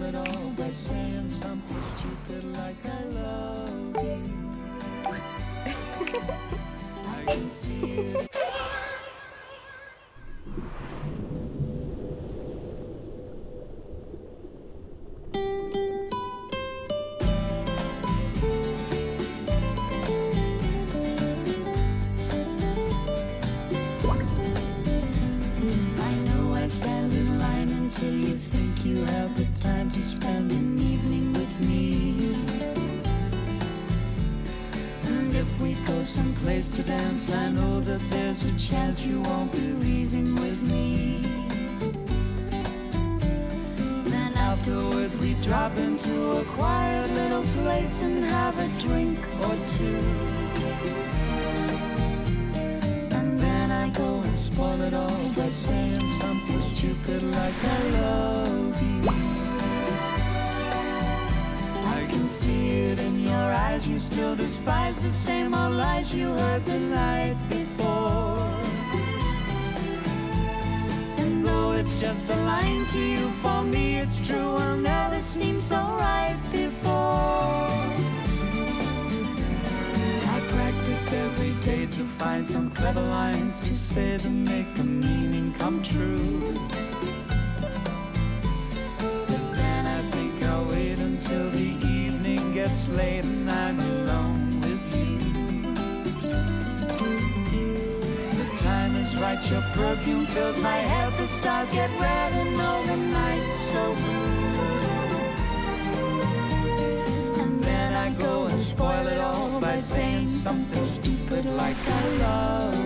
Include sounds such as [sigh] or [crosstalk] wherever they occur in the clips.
spoil it all by saying something stupid like I love you. [laughs] I can see it. Until you think you have the time to spend an evening with me. And if we go someplace to dance, I know that there's a chance you won't be leaving with me. Then afterwards we drop into a quiet little place and have a drink or two. And then I go and spoil it all by saying something stupid like I love you. Eyes, you still despise the same old lies you heard the night before. And though it's just a line to you, for me it's true, will never seem so right before. I practice every day to find some clever lines to say to make the meaning come true. Gets late and I'm alone with you. The time is right, your perfume fills my head, the stars get red and all the nights so blue. And then I go and spoil it all by saying something stupid like I love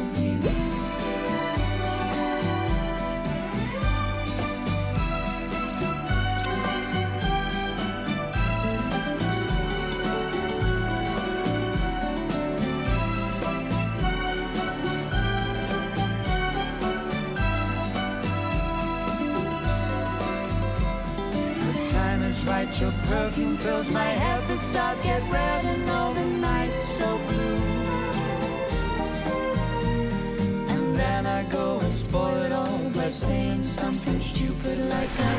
is right, your perfume fills my head, the stars get red and all the nights so blue. And then I go and spoil it all by saying something stupid like love